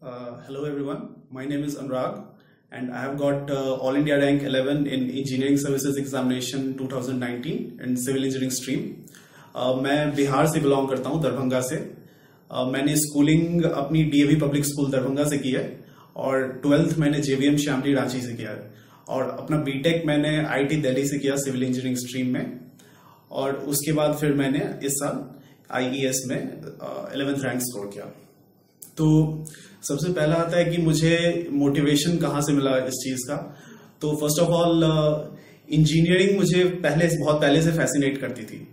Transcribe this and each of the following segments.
Uh, hello everyone, my name is Anurag and I have got uh, All India rank 11 in Engineering Services Examination 2019 in Civil Engineering stream. Uh, मैं बिहार से belong करता हूँ दरभंगा से। Uh, मैंने schooling अपनी DAV public school Darbhanga से की है और ट्वेल्थ मैंने जेवीएम श्यामली रांची से किया है। और अपना बीटेक मैंने आईटी दिल्ली से किया सिविल इंजीनियरिंग स्ट्रीम में। और उसके बाद फिर मैंने इस साल आईईएस में इलेवेंथ रैंक स्कोर किया। तो सबसे पहला आता है कि मुझे मोटिवेशन कहाँ से मिला इस चीज़ का? तो फ़र्स्ट ऑफ़ ऑल इंजीनियरिंग मुझे पहले, बहुत पहले से फैसिनेट करती थी।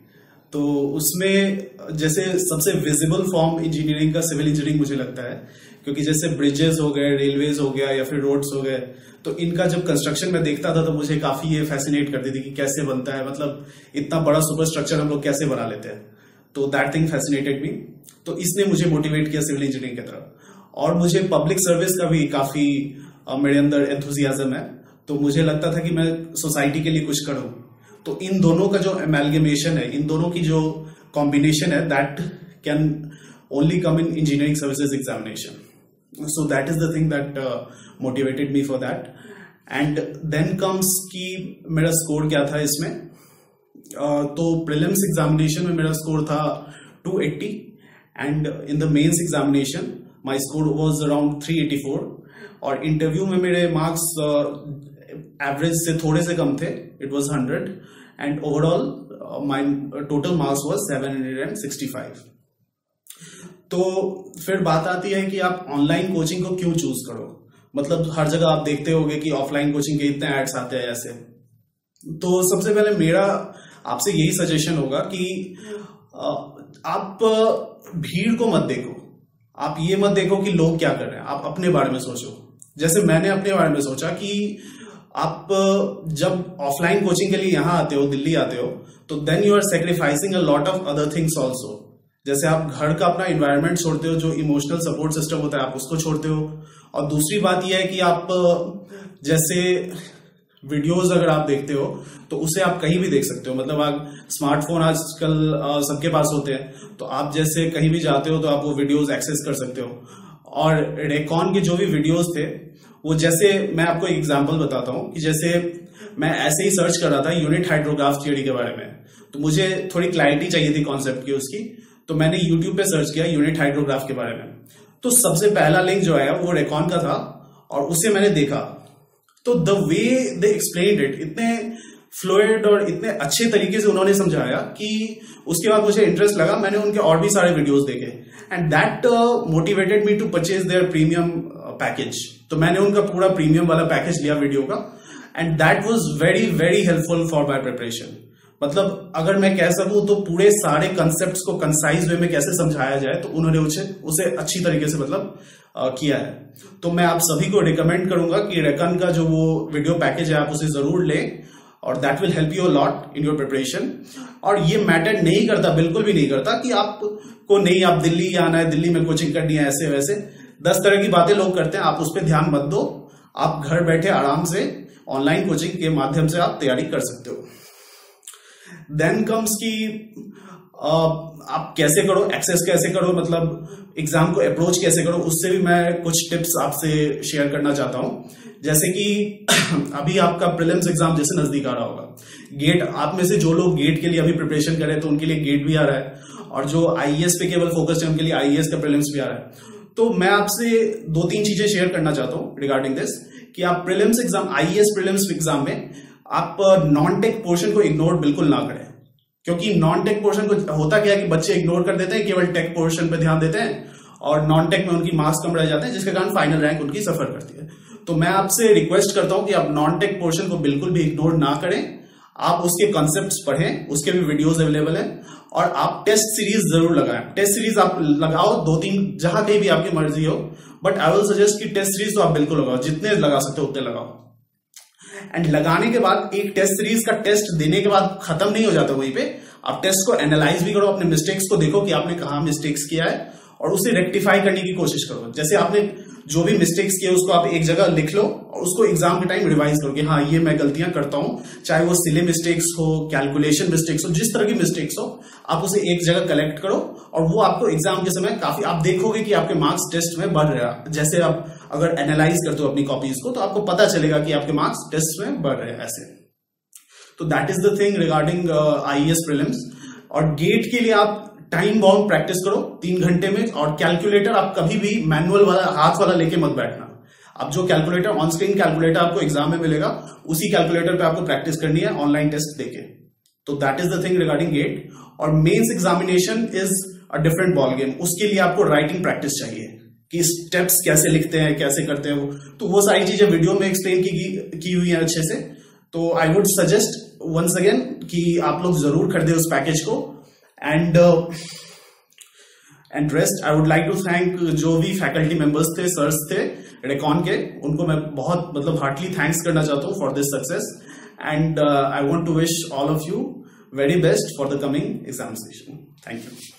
तो उसमें जैसे सबसे विजिबल फॉर्म इंजीनियरिंग का सिविल इंजीनियरिंग मुझे लगता है, क्योंकि जैसे ब्रिजेस हो गए रेलवेज हो गया, या फिर रोड्स हो गए तो इनका जब कंस्ट्रक्शन में देखता था तो मुझे काफ़ी ये फैसिनेट करती थी कि कैसे बनता है मतलब इतना बड़ा सुपर स्ट्रक्चर हम लोग कैसे बना लेते हैं। तो दैट थिंग फैसिनेटेड मी तो इसने मुझे मोटिवेट किया सिविल इंजीनियरिंग की तरफ़। और मुझे पब्लिक सर्विस का भी काफ़ी मेरे अंदर एंथुजियाजम है। तो मुझे लगता था कि मैं सोसाइटी के लिए कुछ करूँ। तो इन दोनों का जो एमेलगेमेशन है इन दोनों की जो कॉम्बिनेशन है that can only come in engineering services examination so that is the thing that motivated me for that and then comes की मेरा स्कोर क्या था इसमें? uh, तो प्रिलिम्स एग्जामिनेशन में मेरा स्कोर था 280 and in the mains examination my score was around 384 और इंटरव्यू में मेरे मार्क्स एवरेज uh, से थोड़े से कम थे. It was hundred and overall my total marks was seven hundred and sixty five तो फिर बात आती है कि आप ऑनलाइन कोचिंग को क्यों चूज़ करो? मतलब हर जगह आप देखते होगे कि ऑफलाइन कोचिंग के इतने एड्स आते हैं ऐसे। तो सबसे पहले मेरा आपसे यही सजेशन होगा कि uh, आप भीड़ को मत देखो। आप ये मत देखो कि लोग क्या कर रहे हैं। आप अपने बारे में सोचो। जैसे मैंने अपने बारे में सोचा कि आप, जब ऑफलाइन कोचिंग के लिए यहाँ आते हो, दिल्ली आते हो तो then you are sacrificing a lot of other things also जैसे आप घर का अपना इन्वायरमेंट छोड़ते हो, जो इमोशनल सपोर्ट सिस्टम होता है, आप उसको छोड़ते हो। और दूसरी बात यह है कि आप, जैसे वीडियोस अगर आप देखते हो तो उसे आप कहीं भी देख सकते हो। मतलब आप स्मार्टफ़ोन आजकल सबके पास होते हैं। तो आप जैसे कहीं भी जाते हो तो आप वो वीडियोस एक्सेस कर सकते हो। और रेकॉन के जो भी वीडियोस थे, वो जैसे मैं आपको एक एग्जांपल बताता हूँ कि जैसे मैं ऐसे ही सर्च कर रहा था यूनिट हाइड्रोग्राफ थियोरी के बारे में। तो मुझे थोड़ी क्लैरिटी चाहिए थी कॉन्सेप्ट की उसकी। तो मैंने यूट्यूब पे सर्च किया यूनिट हाइड्रोग्राफ के बारे में। तो सबसे पहला लिंक जो है वो रेकॉन का था और उसे मैंने देखा। तो the way they explain it इतने फ्लोइड और इतने अच्छे तरीके से उन्होंने समझाया कि उसके बाद मुझे इंटरेस्ट लगा, मैंने उनके और भी सारे वीडियोस देखे। And that motivated me to purchase their premium package तो मैंने उनका पूरा प्रीमियम वाला पैकेज लिया वीडियो का। And that was very very helpful for my preparation मतलब अगर मैं कह सकूँ तो पूरे सारे कंसेप्ट को कंसाइज वे में कैसे समझाया जाए तो उन्होंने उसे उसे अच्छी तरीके से मतलब आ, किया है। तो मैं आप सभी को रिकमेंड करूँगा कि रेकन का जो वो वीडियो पैकेज है आप उसे ज़रूर लें और that will help you lot in your preparation और ये मैटर नहीं करता बिल्कुल भी नहीं करता कि आप को नहीं आप दिल्ली आना है दिल्ली में कोचिंग करनी है ऐसे वैसे। दस तरह की बातें लोग करते हैं आप उस पर ध्यान मत दो। आप घर बैठे आराम से ऑनलाइन कोचिंग के माध्यम से आप तैयारी कर सकते हो। देन कम्स की आप कैसे करो एक्सेस कैसे करो मतलब एग्ज़ाम को अप्रोच कैसे करो, उससे भी मैं कुछ टिप्स आपसे शेयर करना चाहता हूँ। जैसे कि, अभी आपका प्रिलिम्स एग्ज़ाम जैसे नज़दीक आ रहा होगा। गेट आप में से जो लोग गेट के लिए अभी प्रिपरेशन करें तो उनके लिए गेट भी आ रहा है। और जो आईएएस पे केवल फोकस है, उनके लिए आईएएस का प्रिलिम्स भी आ रहा है। तो मैं आपसे दो तीन चीज़ें शेयर करना चाहता हूँ रिगार्डिंग दिस कि आप prelims exam IAS prelims exam में आप नॉन टेक पोर्शन को इग्नोर बिल्कुल ना करें। क्योंकि नॉन टेक पोर्शन को होता क्या है कि बच्चे इग्नोर कर देते हैं, केवल टेक पोर्शन पर ध्यान देते हैं और नॉन टेक में उनकी मार्क्स कम रह जाते हैं, जिसके कारण फाइनल रैंक उनकी सफ़र करती है। तो मैं आपसे रिक्वेस्ट करता हूँ कि आप नॉन टेक पोर्शन को बिल्कुल भी इग्नोर ना करें। आप उसके कॉन्सेप्ट पढ़ें, उसके भी वीडियोज़ अवेलेबल है और आप टेस्ट सीरीज़ ज़रूर लगाएँ। टेस्ट सीरीज़ आप लगाओ दो तीन जहाँ कहीं भी आपकी मर्ज़ी हो। बट आई विल सजेस्ट कि टेस्ट सीरीज़ तो आप बिल्कुल लगाओ, जितने लगा सकते हो उतने लगाओ। एंड लगाने के बाद एक टेस्ट सीरीज़ का टेस्ट देने के बाद खत्म नहीं हो जाता वहीं पे। आप टेस्ट को एनालाइज भी करो, अपने मिस्टेक्स को देखो कि आपने कहा मिस्टेक्स किया है और उसे रेक्टिफाई करने की कोशिश करो। जैसे आपने जो भी मिस्टेक्स किए, उसको आप एक जगह लिख लो और उसको एग्ज़ाम के टाइम रिवाइज करो कि हाँ ये मैं गलतियाँ करता हूँ। चाहे वो सिले मिस्टेक्स हो कैलकुलेशन मिस्टेक्स हो, जिस तरह की मिस्टेक्स हो, आप उसे एक जगह कलेक्ट करो और वो आपको एग्ज़ाम के समय काफ़ी, आप देखोगे कि आपके मार्क्स टेस्ट में बढ़ रहा जैसे आप अगर एनालाइज करते हो अपनी कॉपीज को तो आपको पता चलेगा कि आपके मार्क्स टेस्ट में बढ़ रहे हैं ऐसे। तो that is the thing regarding I S prelims और गेट के लिए आप टाइम बाउंड प्रैक्टिस करो तीन घंटे में, और कैलकुलेटर आप कभी भी मैनुअल वाला, हाथ वाला लेके मत बैठना। अब जो कैलकुलेटर ऑन स्क्रीन कैलकुलेटर आपको एग्ज़ाम में मिलेगा, उसी कैलकुलेटर पे आपको प्रैक्टिस करनी है ऑनलाइन टेस्ट देके। तो that is the thing regarding GATE और mains examination is a different ball game उसके लिए आपको राइटिंग प्रैक्टिस चाहिए। कि स्टेप्स कैसे लिखते हैं कैसे करते हैं वो। तो वो सारी चीज़ें वीडियो में एक्सप्लेन की, की हुई है अच्छे से। तो I would suggest once again कि आप लोग ज़रूर खरीदे उस पैकेज को। And and rest I would like to thank जो भी फैकल्टी मेंबर्स थे सर्स थे रेकॉन के उनको मैं बहुत मतलब हार्टली थैंक्स करना चाहता हूँ for this success and I want to wish all of you very best for the coming examination thank you